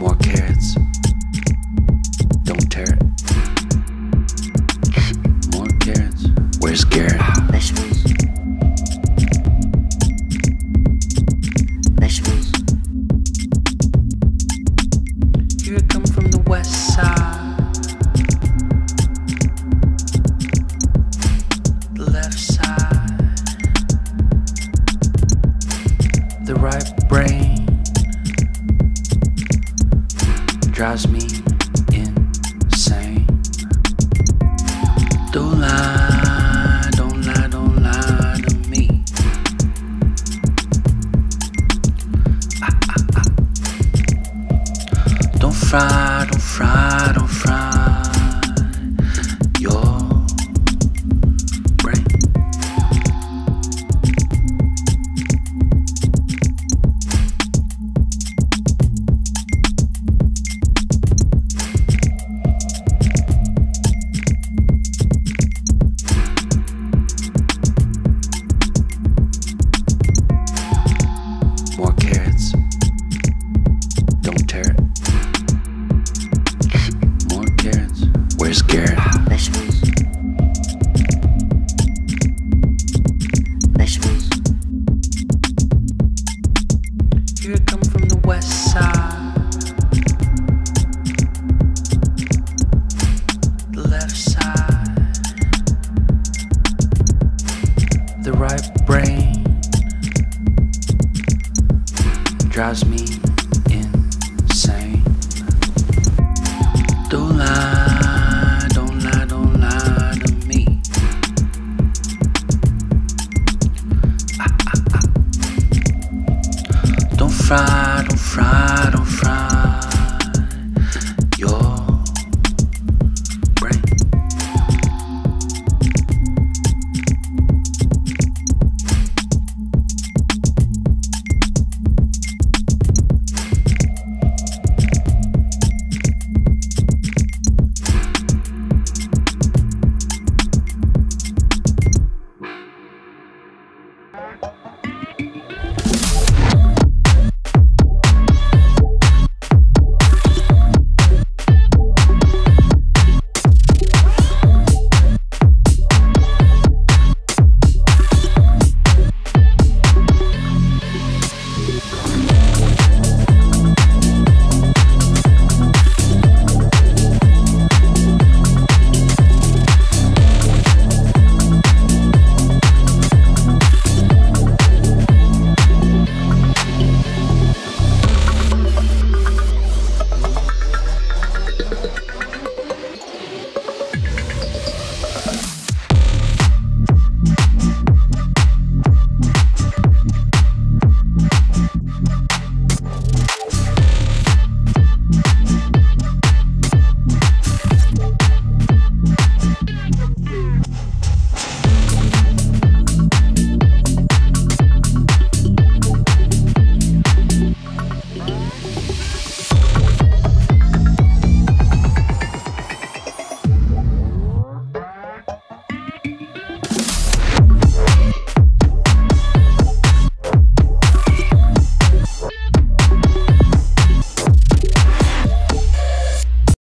more carrots. Drives me insane. Don't lie, don't lie, don't lie to me. Ah, ah, ah. Don't fry, don't fry, don't brain. Drives me